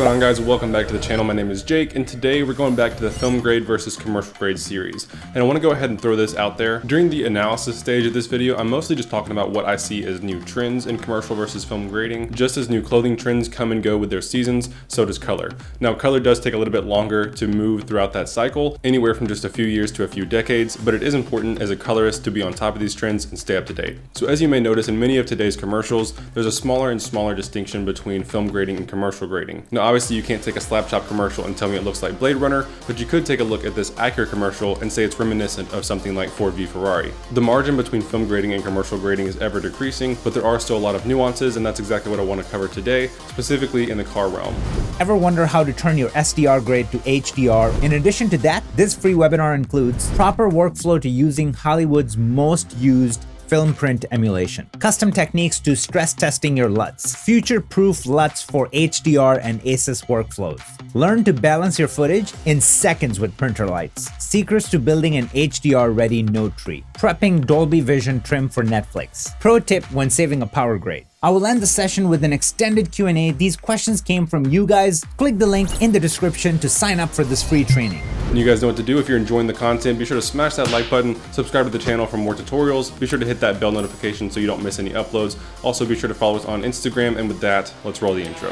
going on guys? Welcome back to the channel. My name is Jake and today we're going back to the film grade versus commercial grade series. And I want to go ahead and throw this out there. During the analysis stage of this video, I'm mostly just talking about what I see as new trends in commercial versus film grading. Just as new clothing trends come and go with their seasons, so does color. Now color does take a little bit longer to move throughout that cycle, anywhere from just a few years to a few decades, but it is important as a colorist to be on top of these trends and stay up to date. So as you may notice in many of today's commercials, there's a smaller and smaller distinction between film grading and commercial grading. Now obviously you can't take a slap chop commercial and tell me it looks like Blade Runner, but you could take a look at this Acura commercial and say it's reminiscent of something like Ford v Ferrari. The margin between film grading and commercial grading is ever decreasing, but there are still a lot of nuances and that's exactly what I want to cover today, specifically in the car realm. Ever wonder how to turn your SDR grade to HDR? In addition to that, this free webinar includes proper workflow to using Hollywood's most used film print emulation, custom techniques to stress testing your LUTs, future-proof LUTs for HDR and ACES workflows. Learn to balance your footage in seconds with printer lights. Secrets to building an HDR-ready note tree. Prepping Dolby Vision trim for Netflix. Pro tip when saving a power grade. I will end the session with an extended Q&A. These questions came from you guys. Click the link in the description to sign up for this free training. And you guys know what to do. If you're enjoying the content, be sure to smash that like button, subscribe to the channel for more tutorials. Be sure to hit that bell notification so you don't miss any uploads. Also, be sure to follow us on Instagram. And with that, let's roll the intro.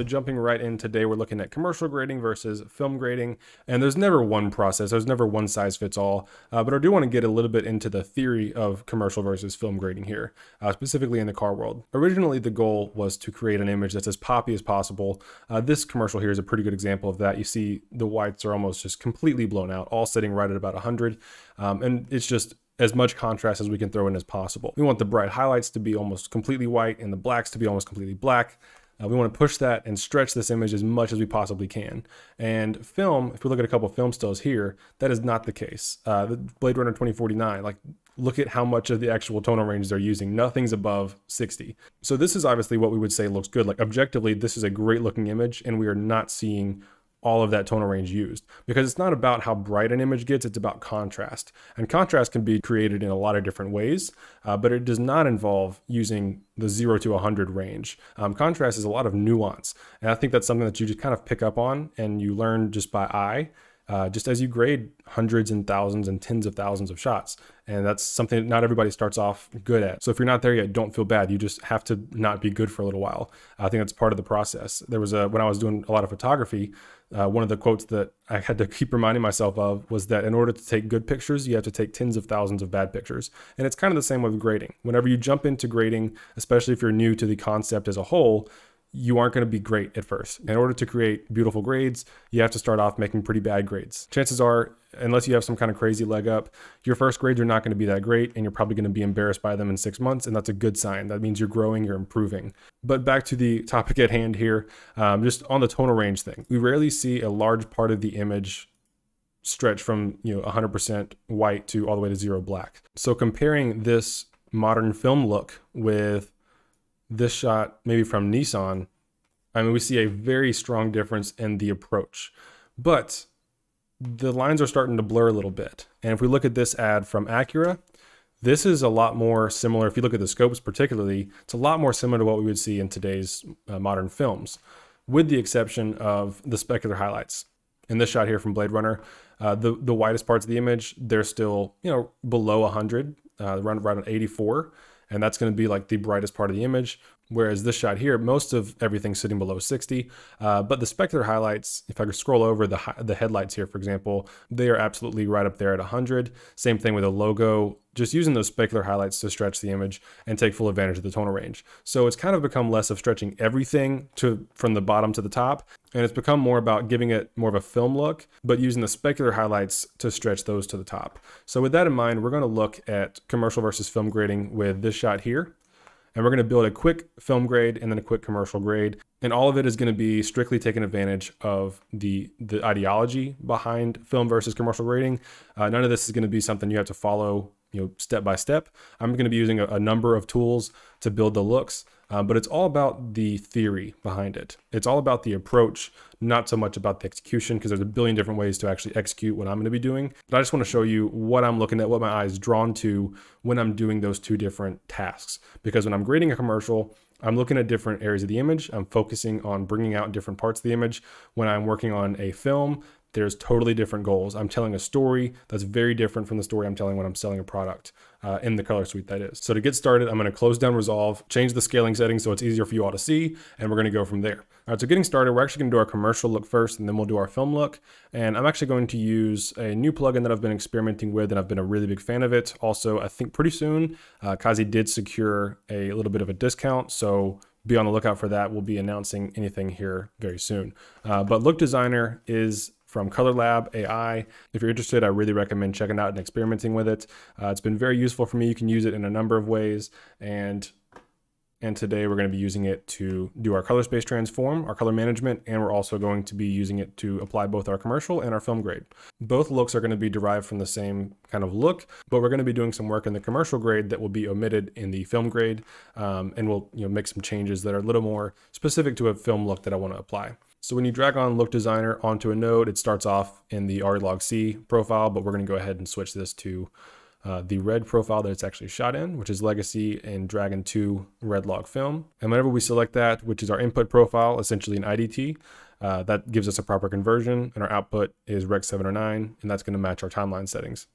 So jumping right in today, we're looking at commercial grading versus film grading, and there's never one process, there's never one size fits all, uh, but I do want to get a little bit into the theory of commercial versus film grading here, uh, specifically in the car world. Originally, the goal was to create an image that's as poppy as possible. Uh, this commercial here is a pretty good example of that. You see the whites are almost just completely blown out, all sitting right at about 100, um, and it's just as much contrast as we can throw in as possible. We want the bright highlights to be almost completely white and the blacks to be almost completely black. Uh, we want to push that and stretch this image as much as we possibly can. And film, if we look at a couple film stills here, that is not the case. Uh, the Blade Runner 2049, like look at how much of the actual tonal range they're using. Nothing's above 60. So this is obviously what we would say looks good. Like objectively, this is a great looking image and we are not seeing all of that tonal range used because it's not about how bright an image gets, it's about contrast. And contrast can be created in a lot of different ways, uh, but it does not involve using the 0 to 100 range. Um, contrast is a lot of nuance. And I think that's something that you just kind of pick up on and you learn just by eye. Uh, just as you grade hundreds and thousands and tens of thousands of shots. And that's something that not everybody starts off good at. So if you're not there yet, don't feel bad. You just have to not be good for a little while. I think that's part of the process. There was a, when I was doing a lot of photography, uh, one of the quotes that I had to keep reminding myself of was that in order to take good pictures, you have to take tens of thousands of bad pictures. And it's kind of the same with grading. Whenever you jump into grading, especially if you're new to the concept as a whole, you aren't going to be great at first. In order to create beautiful grades, you have to start off making pretty bad grades. Chances are, unless you have some kind of crazy leg up, your first grades are not going to be that great and you're probably going to be embarrassed by them in six months. And that's a good sign. That means you're growing, you're improving. But back to the topic at hand here, um, just on the tonal range thing, we rarely see a large part of the image stretch from you know 100% white to all the way to zero black. So comparing this modern film look with this shot, maybe from Nissan, I mean, we see a very strong difference in the approach. But the lines are starting to blur a little bit. And if we look at this ad from Acura, this is a lot more similar. If you look at the scopes particularly, it's a lot more similar to what we would see in today's uh, modern films, with the exception of the specular highlights. In this shot here from Blade Runner, uh, the, the widest parts of the image, they're still, you know, below 100, uh, around, around 84 and that's going to be like the brightest part of the image. Whereas this shot here, most of everything's sitting below 60, uh, but the specular highlights, if I could scroll over the, the headlights here, for example, they are absolutely right up there at 100. Same thing with a logo, just using those specular highlights to stretch the image and take full advantage of the tonal range. So it's kind of become less of stretching everything to from the bottom to the top, and it's become more about giving it more of a film look, but using the specular highlights to stretch those to the top. So with that in mind, we're gonna look at commercial versus film grading with this shot here and we're going to build a quick film grade and then a quick commercial grade. And all of it is going to be strictly taking advantage of the, the ideology behind film versus commercial grading. Uh, none of this is going to be something you have to follow you know, step by step. I'm going to be using a, a number of tools to build the looks, uh, but it's all about the theory behind it. It's all about the approach, not so much about the execution, because there's a billion different ways to actually execute what I'm going to be doing. But I just want to show you what I'm looking at, what my eye is drawn to when I'm doing those two different tasks. Because when I'm grading a commercial, I'm looking at different areas of the image. I'm focusing on bringing out different parts of the image. When I'm working on a film, there's totally different goals. I'm telling a story that's very different from the story I'm telling when I'm selling a product uh, in the color suite that is. So to get started, I'm gonna close down Resolve, change the scaling settings so it's easier for you all to see, and we're gonna go from there. All right, so getting started, we're actually gonna do our commercial look first, and then we'll do our film look. And I'm actually going to use a new plugin that I've been experimenting with, and I've been a really big fan of it. Also, I think pretty soon, uh, Qazi did secure a little bit of a discount, so be on the lookout for that. We'll be announcing anything here very soon. Uh, but Look Designer is from Color Lab AI. If you're interested, I really recommend checking out and experimenting with it. Uh, it's been very useful for me. You can use it in a number of ways. And and today we're going to be using it to do our color space transform, our color management, and we're also going to be using it to apply both our commercial and our film grade. Both looks are going to be derived from the same kind of look, but we're going to be doing some work in the commercial grade that will be omitted in the film grade, um, and we'll you know make some changes that are a little more specific to a film look that I want to apply. So when you drag on Look Designer onto a node, it starts off in the RLogC profile, but we're going to go ahead and switch this to uh, the red profile that it's actually shot in, which is Legacy and Dragon 2 Red Log Film. And whenever we select that, which is our input profile, essentially an IDT, uh, that gives us a proper conversion, and our output is Rec 709, and that's going to match our timeline settings.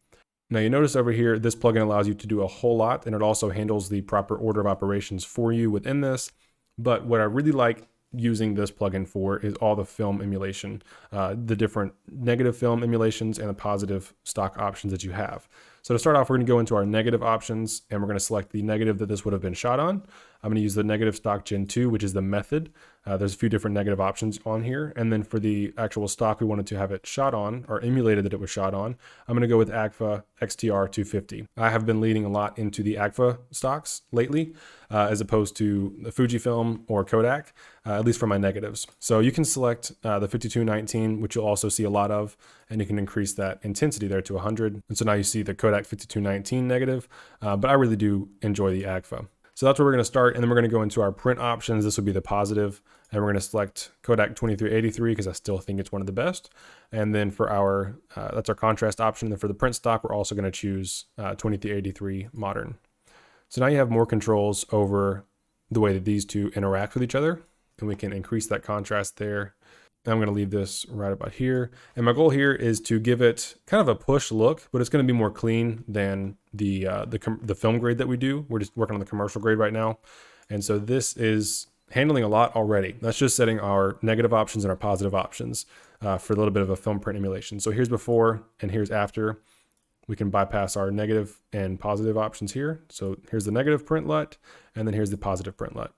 Now you notice over here, this plugin allows you to do a whole lot, and it also handles the proper order of operations for you within this. But what I really like using this plugin for is all the film emulation, uh, the different negative film emulations and the positive stock options that you have. So to start off, we're going to go into our negative options and we're going to select the negative that this would have been shot on. I'm going to use the negative stock Gen 2, which is the method. Uh, there's a few different negative options on here. And then for the actual stock we wanted to have it shot on or emulated that it was shot on, I'm going to go with Agfa XTR 250. I have been leading a lot into the Agfa stocks lately, uh, as opposed to the Fujifilm or Kodak, uh, at least for my negatives. So you can select uh, the 5219, which you'll also see a lot of, and you can increase that intensity there to 100. And so now you see the Kodak 5219 negative, uh, but I really do enjoy the Agfa. So that's where we're going to start. And then we're going to go into our print options. This would be the positive, And we're going to select Kodak 2383 because I still think it's one of the best. And then for our, uh, that's our contrast option. And then for the print stock, we're also going to choose uh, 2383 modern. So now you have more controls over the way that these two interact with each other. And we can increase that contrast there. I'm going to leave this right about here. And my goal here is to give it kind of a push look, but it's going to be more clean than the, uh, the, the film grade that we do. We're just working on the commercial grade right now. And so this is handling a lot already. That's just setting our negative options and our positive options uh, for a little bit of a film print emulation. So here's before and here's after. We can bypass our negative and positive options here. So here's the negative print LUT, and then here's the positive print LUT.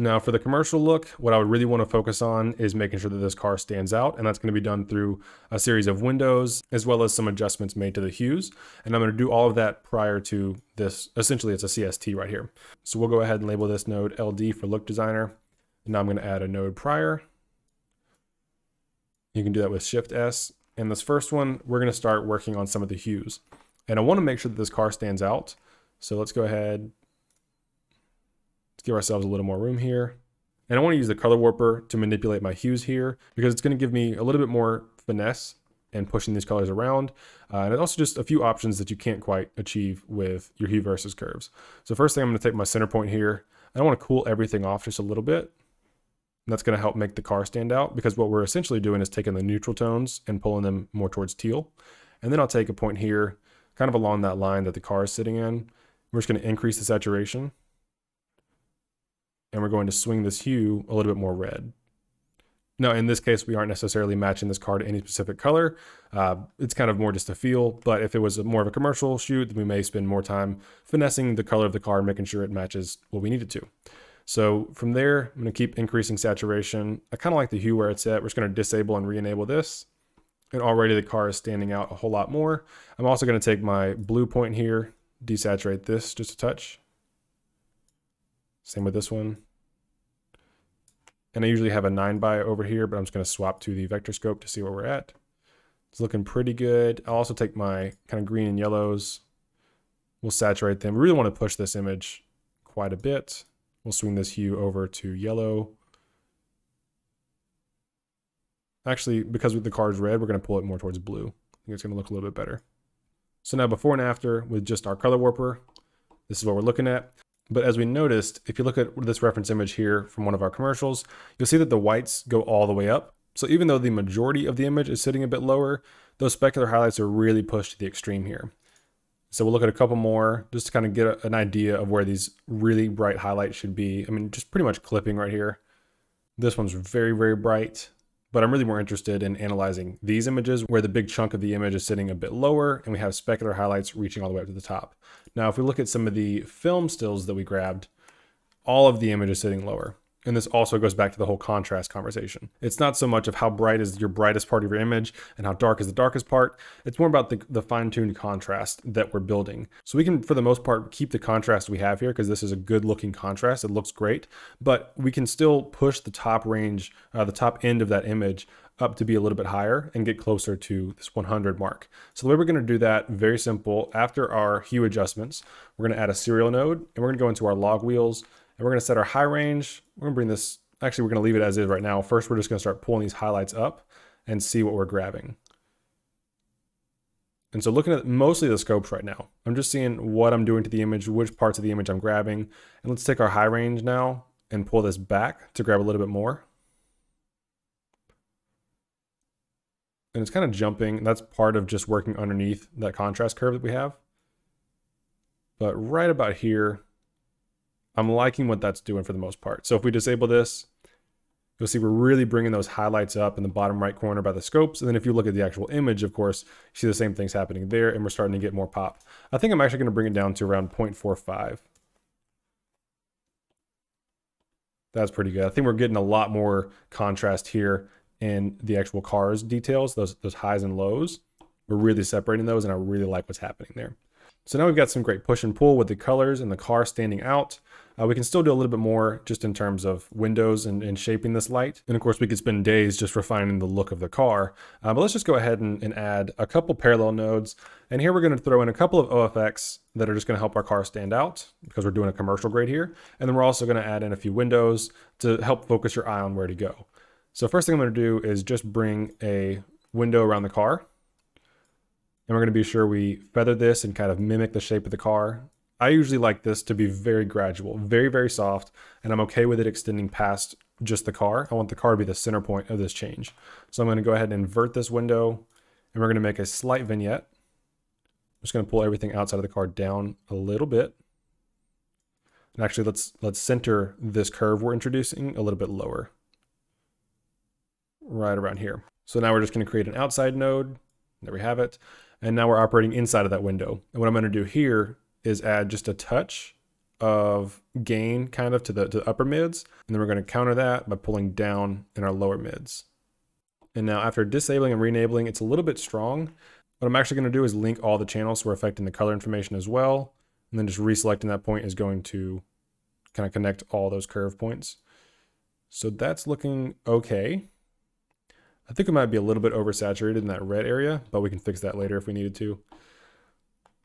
Now for the commercial look, what I would really want to focus on is making sure that this car stands out. And that's going to be done through a series of windows, as well as some adjustments made to the hues. And I'm going to do all of that prior to this. Essentially, it's a CST right here. So we'll go ahead and label this node LD for look designer. And now I'm going to add a node prior. You can do that with Shift S. And this first one, we're going to start working on some of the hues. And I want to make sure that this car stands out. So let's go ahead, Let's give ourselves a little more room here. And I want to use the color warper to manipulate my hues here because it's going to give me a little bit more finesse and pushing these colors around. Uh, and also just a few options that you can't quite achieve with your hue versus curves. So first thing I'm going to take my center point here. I want to cool everything off just a little bit. And that's going to help make the car stand out because what we're essentially doing is taking the neutral tones and pulling them more towards teal. And then I'll take a point here, kind of along that line that the car is sitting in. We're just going to increase the saturation and we're going to swing this hue a little bit more red. Now, in this case, we aren't necessarily matching this car to any specific color. Uh, it's kind of more just a feel, but if it was more of a commercial shoot, then we may spend more time finessing the color of the car, making sure it matches what we need it to. So from there, I'm gonna keep increasing saturation. I kind of like the hue where it's at. We're just gonna disable and re-enable this. And already the car is standing out a whole lot more. I'm also gonna take my blue point here, desaturate this just a touch. Same with this one. And I usually have a 9 by over here, but I'm just going to swap to the vector scope to see where we're at. It's looking pretty good. I'll also take my kind of green and yellows. We'll saturate them. We really want to push this image quite a bit. We'll swing this hue over to yellow. Actually, because the car is red, we're going to pull it more towards blue. I think it's going to look a little bit better. So now before and after with just our color warper, this is what we're looking at. But as we noticed, if you look at this reference image here from one of our commercials, you'll see that the whites go all the way up. So even though the majority of the image is sitting a bit lower, those specular highlights are really pushed to the extreme here. So we'll look at a couple more just to kind of get an idea of where these really bright highlights should be. I mean, just pretty much clipping right here. This one's very, very bright but I'm really more interested in analyzing these images where the big chunk of the image is sitting a bit lower and we have specular highlights reaching all the way up to the top. Now, if we look at some of the film stills that we grabbed, all of the image is sitting lower. And this also goes back to the whole contrast conversation. It's not so much of how bright is your brightest part of your image and how dark is the darkest part. It's more about the, the fine-tuned contrast that we're building. So we can, for the most part, keep the contrast we have here because this is a good looking contrast. It looks great, but we can still push the top range, uh, the top end of that image up to be a little bit higher and get closer to this 100 mark. So the way we're going to do that, very simple. After our hue adjustments, we're going to add a serial node and we're going to go into our log wheels and we're to set our high range. We're to bring this, actually we're going to leave it as is right now. First, we're just to start pulling these highlights up and see what we're grabbing. And so looking at mostly the scopes right now, I'm just seeing what I'm doing to the image, which parts of the image I'm grabbing. And let's take our high range now and pull this back to grab a little bit more. And it's kind of jumping. That's part of just working underneath that contrast curve that we have. But right about here, I'm liking what that's doing for the most part. So if we disable this, you'll see we're really bringing those highlights up in the bottom right corner by the scopes. And then if you look at the actual image, of course, you see the same things happening there and we're starting to get more pop. I think I'm actually gonna bring it down to around 0.45. That's pretty good. I think we're getting a lot more contrast here in the actual cars details, those, those highs and lows. We're really separating those and I really like what's happening there. So now we've got some great push and pull with the colors and the car standing out. Uh, we can still do a little bit more just in terms of windows and, and, shaping this light. And of course, we could spend days just refining the look of the car. Uh, but let's just go ahead and, and, add a couple parallel nodes. And here we're going to throw in a couple of OFX that are just going to help our car stand out because we're doing a commercial grade here. And then we're also going to add in a few windows to help focus your eye on where to go. So first thing I'm going to do is just bring a window around the car. And we're going to be sure we feather this and kind of mimic the shape of the car. I usually like this to be very gradual, very, very soft, and I'm okay with it extending past just the car. I want the car to be the center point of this change. So I'm going to go ahead and invert this window, and we're going to make a slight vignette. I'm just going to pull everything outside of the car down a little bit. And actually, let's let's center this curve we're introducing a little bit lower. Right around here. So now we're just going to create an outside node. There we have it. And now we're operating inside of that window. And what I'm going to do here is add just a touch of gain kind of to the, to the upper mids. And then we're going to counter that by pulling down in our lower mids. And now after disabling and re-enabling, it's a little bit strong. What I'm actually going to do is link all the channels so we're affecting the color information as well. And then just reselecting that point is going to kind of connect all those curve points. So that's looking okay. I think it might be a little bit oversaturated in that red area, but we can fix that later if we needed to.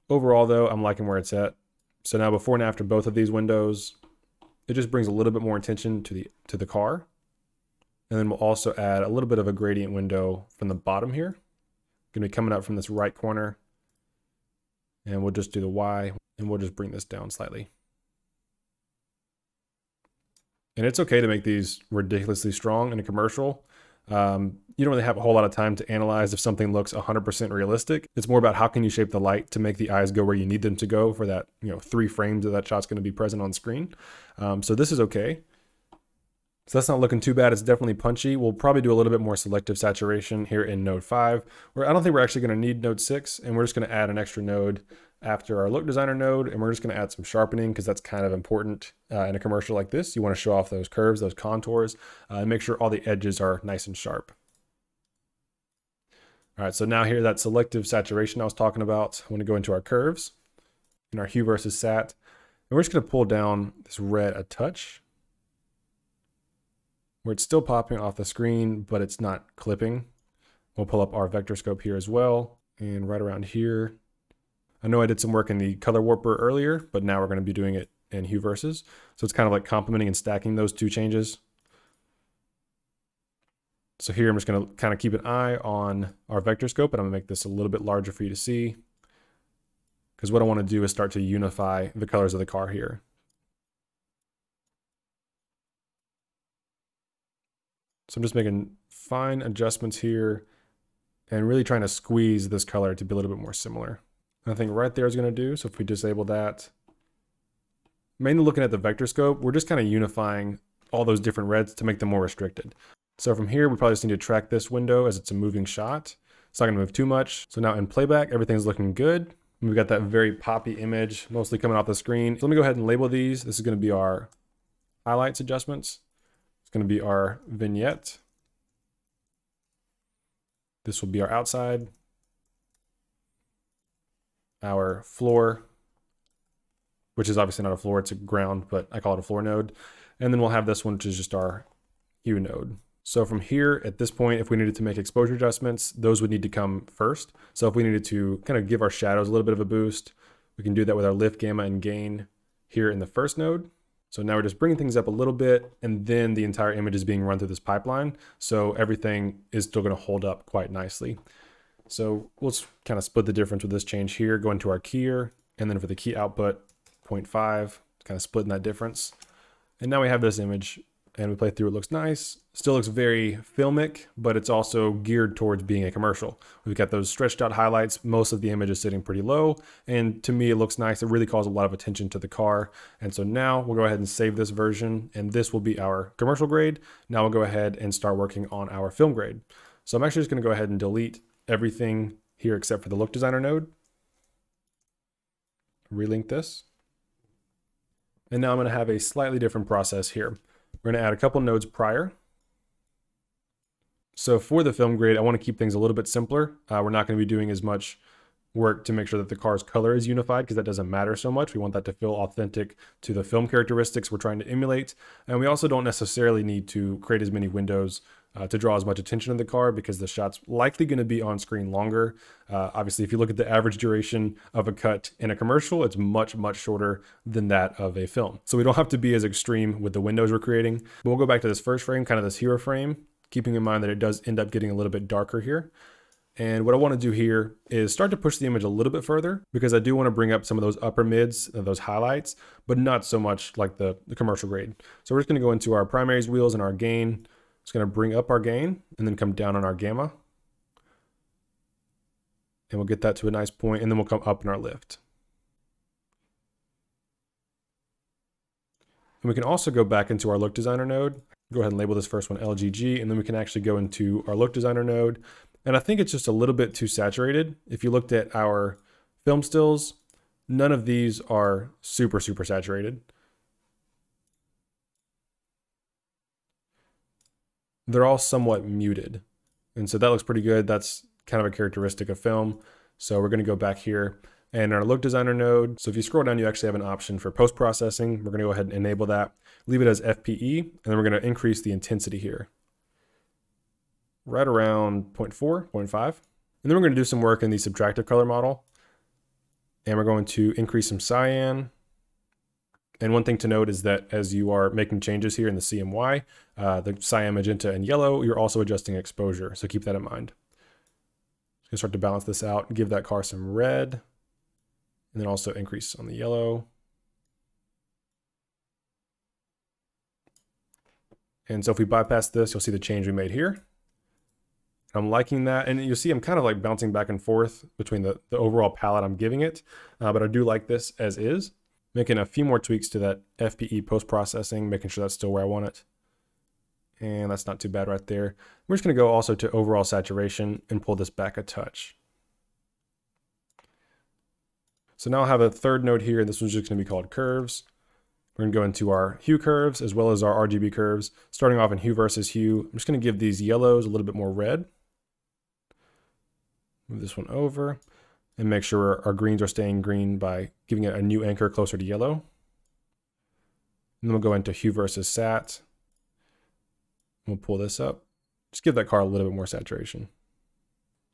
Overall though, I'm liking where it's at. So now before and after both of these windows, it just brings a little bit more attention to the to the car. And then we'll also add a little bit of a gradient window from the bottom here. Gonna be coming up from this right corner. And we'll just do the Y and we'll just bring this down slightly. And it's okay to make these ridiculously strong in a commercial. Um, you don't really have a whole lot of time to analyze if something looks 100% realistic. It's more about how can you shape the light to make the eyes go where you need them to go for that, you know, three frames of that shot's going to be present on screen. Um, so this is okay. So that's not looking too bad. It's definitely punchy. We'll probably do a little bit more selective saturation here in node 5. Where I don't think we're actually going to need node 6, and we're just going to add an extra node after our look designer node, and we're just going to add some sharpening because that's kind of important uh, in a commercial like this. You want to show off those curves, those contours, uh, and make sure all the edges are nice and sharp. All right, so now here that selective saturation I was talking about, I want to go into our curves in our hue versus sat, and we're just going to pull down this red a touch, where it's still popping off the screen, but it's not clipping. We'll pull up our vector scope here as well. And right around here, I know I did some work in the color warper earlier, but now we're going to be doing it in hue versus. So it's kind of like complementing and stacking those two changes. So here I'm just going to kind of keep an eye on our vector scope and I'm going to make this a little bit larger for you to see. Because what I want to do is start to unify the colors of the car here. So I'm just making fine adjustments here and really trying to squeeze this color to be a little bit more similar. I think right there is going to do. So if we disable that, mainly looking at the vector scope, we're just kind of unifying all those different reds to make them more restricted. So from here, we probably just need to track this window as it's a moving shot. It's not gonna move too much. So now in playback, everything's looking good. We've got that very poppy image mostly coming off the screen. So let me go ahead and label these. This is gonna be our highlights adjustments. It's gonna be our vignette. This will be our outside, our floor, which is obviously not a floor, it's a ground, but I call it a floor node. And then we'll have this one, which is just our hue node. So from here, at this point, if we needed to make exposure adjustments, those would need to come first. So if we needed to kind of give our shadows a little bit of a boost, we can do that with our lift, gamma, and gain here in the first node. So now we're just bringing things up a little bit, and then the entire image is being run through this pipeline. So everything is still gonna hold up quite nicely. So let's kind of split the difference with this change here, go into our keyer, and then for the key output, 0.5, kind of splitting that difference. And now we have this image and we play through. It looks nice. Still looks very filmic, but it's also geared towards being a commercial. We've got those stretched out highlights. Most of the image is sitting pretty low. And to me, it looks nice. It really calls a lot of attention to the car. And so now we'll go ahead and save this version and this will be our commercial grade. Now we'll go ahead and start working on our film grade. So I'm actually just gonna go ahead and delete everything here except for the look designer node. Relink this. And now I'm gonna have a slightly different process here. We're going to add a couple nodes prior. So for the film grade, I want to keep things a little bit simpler. Uh, we're not going to be doing as much work to make sure that the car's color is unified because that doesn't matter so much. We want that to feel authentic to the film characteristics we're trying to emulate. And we also don't necessarily need to create as many windows uh, to draw as much attention to the car because the shot's likely going to be on screen longer. Uh, obviously, if you look at the average duration of a cut in a commercial, it's much, much shorter than that of a film. So we don't have to be as extreme with the windows we're creating. But we'll go back to this first frame, kind of this hero frame, keeping in mind that it does end up getting a little bit darker here. And what I want to do here is start to push the image a little bit further because I do want to bring up some of those upper mids, those highlights, but not so much like the, the commercial grade. So we're just going to go into our primaries wheels and our gain. It's going to bring up our gain and then come down on our gamma. And we'll get that to a nice point and then we'll come up in our lift. And we can also go back into our look designer node. Go ahead and label this first one LGG and then we can actually go into our look designer node. And I think it's just a little bit too saturated. If you looked at our film stills, none of these are super, super saturated. They're all somewhat muted. And so that looks pretty good. That's kind of a characteristic of film. So we're going to go back here and our look designer node. So if you scroll down, you actually have an option for post processing. We're going to go ahead and enable that, leave it as FPE, and then we're going to increase the intensity here. Right around 0.4, 0.5. And then we're going to do some work in the subtractive color model. And we're going to increase some cyan, and one thing to note is that as you are making changes here in the CMY, uh, the cyan, magenta, and yellow, you're also adjusting exposure. So keep that in mind. Just gonna start to balance this out give that car some red, and then also increase on the yellow. And so if we bypass this, you'll see the change we made here. I'm liking that. And you'll see I'm kind of like bouncing back and forth between the, the overall palette I'm giving it. Uh, but I do like this as is making a few more tweaks to that FPE post-processing, making sure that's still where I want it. And that's not too bad right there. We're just gonna go also to overall saturation and pull this back a touch. So now I have a third node here, and this one's just gonna be called curves. We're gonna go into our hue curves as well as our RGB curves. Starting off in hue versus hue, I'm just gonna give these yellows a little bit more red. Move this one over and make sure our greens are staying green by giving it a new anchor closer to yellow. And then we'll go into hue versus sat. We'll pull this up. Just give that car a little bit more saturation.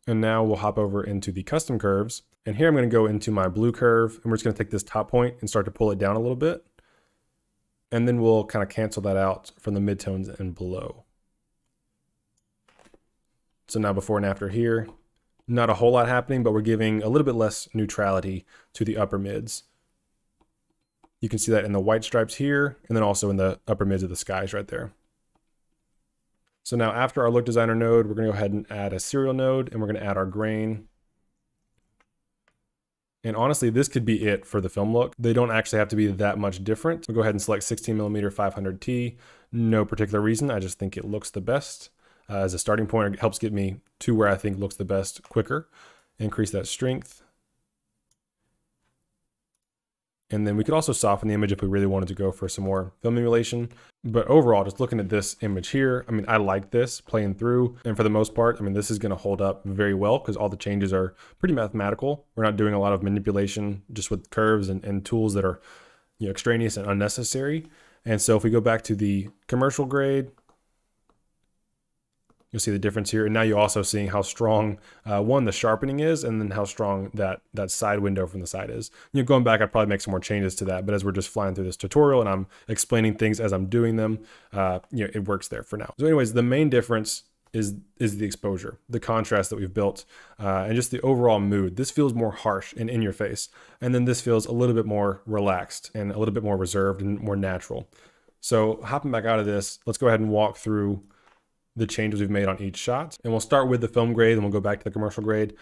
And now we'll hop over into the custom curves. And here I'm gonna go into my blue curve and we're just gonna take this top point and start to pull it down a little bit. And then we'll kind of cancel that out from the midtones and below. So now before and after here, not a whole lot happening, but we're giving a little bit less neutrality to the upper mids. You can see that in the white stripes here, and then also in the upper mids of the skies right there. So now after our look designer node, we're gonna go ahead and add a serial node, and we're gonna add our grain. And honestly, this could be it for the film look. They don't actually have to be that much different. We'll go ahead and select 16 millimeter 500T. No particular reason, I just think it looks the best uh, as a starting point. It helps get me to where I think looks the best quicker. Increase that strength. And then we could also soften the image if we really wanted to go for some more film emulation. But overall, just looking at this image here, I mean, I like this playing through. And for the most part, I mean, this is gonna hold up very well because all the changes are pretty mathematical. We're not doing a lot of manipulation just with curves and, and tools that are you know, extraneous and unnecessary. And so if we go back to the commercial grade, You'll see the difference here. And now you're also seeing how strong, uh, one, the sharpening is, and then how strong that, that side window from the side is. You know, going back, I'd probably make some more changes to that. But as we're just flying through this tutorial and I'm explaining things as I'm doing them, uh, you know, it works there for now. So anyways, the main difference is is the exposure, the contrast that we've built, uh, and just the overall mood. This feels more harsh and in your face, and then this feels a little bit more relaxed and a little bit more reserved and more natural. So hopping back out of this, let's go ahead and walk through the changes we've made on each shot. And we'll start with the film grade and we'll go back to the commercial grade.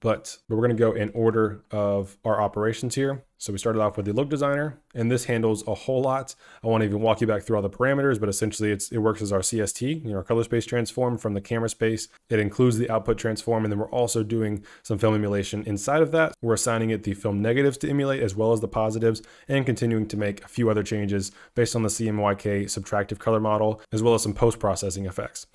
But, we're going to go in order of our operations here. So we started off with the look designer, and this handles a whole lot. I won't even walk you back through all the parameters, but essentially it works as our CST, you know, our color space transform from the camera space. It includes the output transform, and then we're also doing some film emulation inside of that. We're assigning it the film negatives to emulate as well as the positives, and continuing to make a few other changes based on the CMYK subtractive color model, as well as some post-processing effects.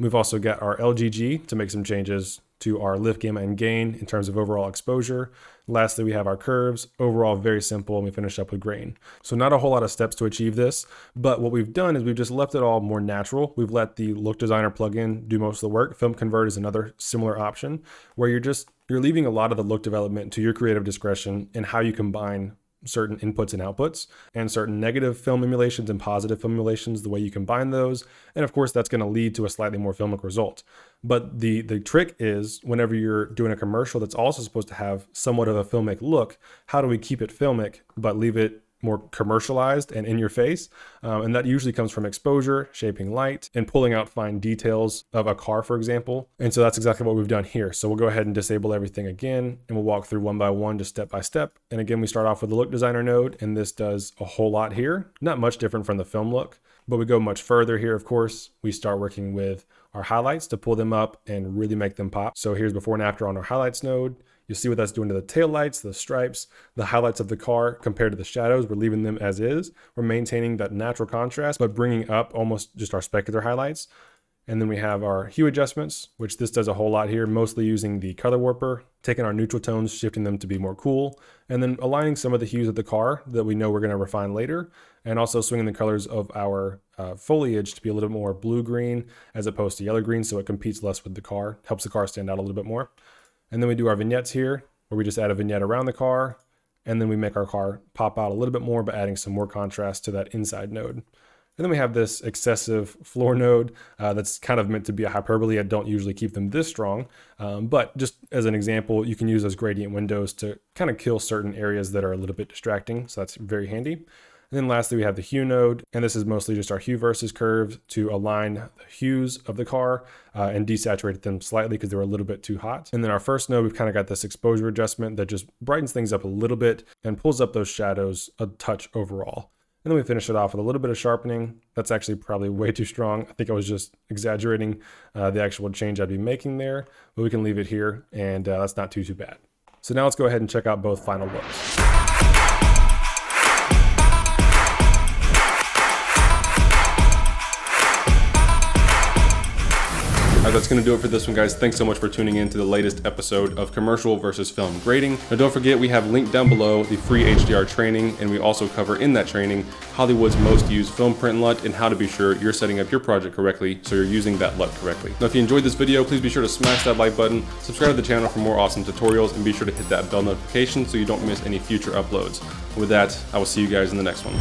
We've also got our LGG to make some changes to our lift, gamma, and gain in terms of overall exposure. Lastly, we have our curves. Overall, very simple, and we finish up with grain. So not a whole lot of steps to achieve this, but what we've done is we've just left it all more natural. We've let the Look Designer plugin do most of the work. Film Convert is another similar option where you're just, you're leaving a lot of the look development to your creative discretion and how you combine certain inputs and outputs and certain negative film emulations and positive film emulations, the way you combine those. And of course, that's going to lead to a slightly more filmic result. But the, the trick is whenever you're doing a commercial that's also supposed to have somewhat of a filmic look, how do we keep it filmic but leave it more commercialized and in your face. Um, and that usually comes from exposure, shaping light, and pulling out fine details of a car, for example. And so that's exactly what we've done here. So we'll go ahead and disable everything again, and we'll walk through one by one, just step by step. And again, we start off with the look designer node, and this does a whole lot here. Not much different from the film look, but we go much further here, of course. We start working with our highlights to pull them up and really make them pop. So here's before and after on our highlights node. You see what that's doing to the tail lights, the stripes, the highlights of the car compared to the shadows. We're leaving them as is. We're maintaining that natural contrast, but bringing up almost just our specular highlights. And then we have our hue adjustments, which this does a whole lot here, mostly using the color warper, taking our neutral tones, shifting them to be more cool, and then aligning some of the hues of the car that we know we're going to refine later, and also swinging the colors of our uh, foliage to be a little more blue-green as opposed to yellow-green, so it competes less with the car, helps the car stand out a little bit more. And then we do our vignettes here, where we just add a vignette around the car, and then we make our car pop out a little bit more by adding some more contrast to that inside node. And then we have this excessive floor node uh, that's kind of meant to be a hyperbole. I don't usually keep them this strong, um, but just as an example, you can use those gradient windows to kind of kill certain areas that are a little bit distracting. So that's very handy. And then lastly, we have the hue node, and this is mostly just our hue versus curve to align the hues of the car uh, and desaturate them slightly because they were a little bit too hot. And then our first node, we've kind of got this exposure adjustment that just brightens things up a little bit and pulls up those shadows a touch overall. And then we finish it off with a little bit of sharpening. That's actually probably way too strong. I think I was just exaggerating uh, the actual change I'd be making there, but we can leave it here and uh, that's not too, too bad. So now let's go ahead and check out both final looks. Right, that's going to do it for this one, guys. Thanks so much for tuning in to the latest episode of commercial versus film grading. Now, don't forget, we have linked down below the free HDR training, and we also cover in that training Hollywood's most used film print LUT and how to be sure you're setting up your project correctly so you're using that LUT correctly. Now, if you enjoyed this video, please be sure to smash that like button, subscribe to the channel for more awesome tutorials, and be sure to hit that bell notification so you don't miss any future uploads. With that, I will see you guys in the next one.